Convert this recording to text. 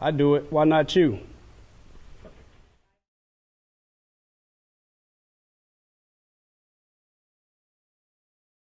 I do it. Why not you?